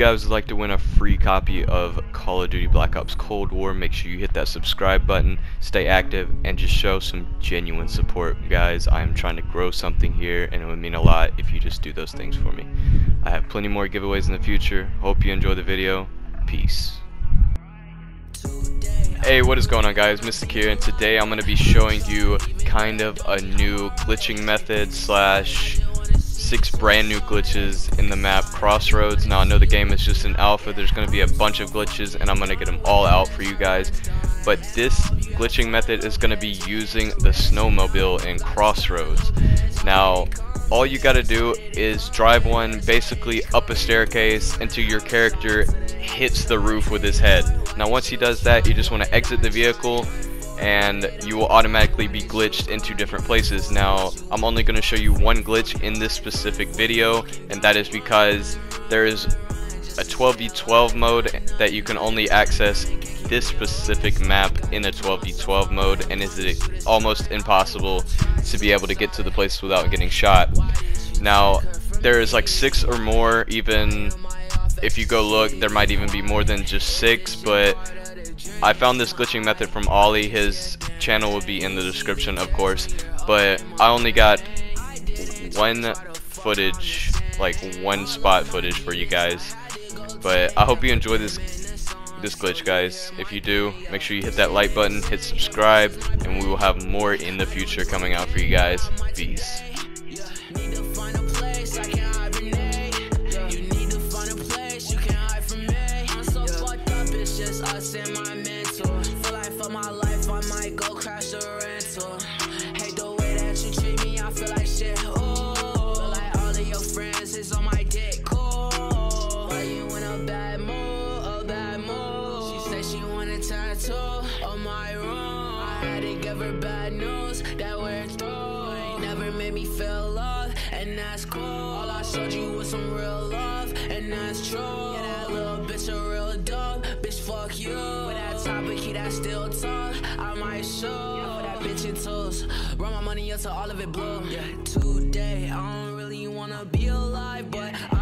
Guys would like to win a free copy of Call of Duty Black Ops Cold War, make sure you hit that subscribe button, stay active, and just show some genuine support, guys. I am trying to grow something here, and it would mean a lot if you just do those things for me. I have plenty more giveaways in the future. Hope you enjoy the video. Peace. Hey, what is going on guys? Mystic here, and today I'm going to be showing you kind of a new glitching method slash six brand new glitches in the map Crossroads. Now I know the game is just an alpha, there's going to be a bunch of glitches and I'm going to get them all out for you guys. But this glitching method is going to be using the snowmobile in Crossroads. Now all you gotta do is drive one basically up a staircase until your character hits the roof with his head. Now once he does that, you just want to exit the vehicle and you will automatically be glitched into different places. Now, I'm only going to show you one glitch in this specific video, and that is because there is a 12v12 mode that you can only access this specific map in a 12v12 mode, and it's almost impossible to be able to get to the place without getting shot. Now, there is like six or more, even if you go look, there might even be more than just six, but I found this glitching method from Olly. His channel will be in the description, of course. But I only got one footage, like one spot footage for you guys. But I hope you enjoy this this glitch, guys. If you do, make sure you hit that like button, hit subscribe, and we will have more in the future coming out for you guys. Peace. Us in my mental. Feel like for my life, I might go crash a rental. Hate the way that you treat me, I feel like shit. Oh, feel like all of your friends is on my dick. Cool. Why you in a bad mood? A bad mood. She said she want a tattoo on my room. I had to give her bad news that we're through. Ain't never made me feel love, and that's cool. All I showed you was some real love, and that's true. Yeah, that little bitch a real dog still talk, I might show. That bitch in toes, run my money up to all of it blue. Yeah, today, I don't really wanna be alive, but I